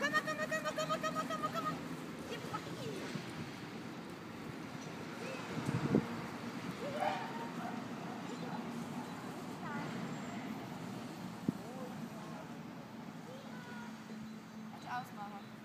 Come on, come on. ausmachen.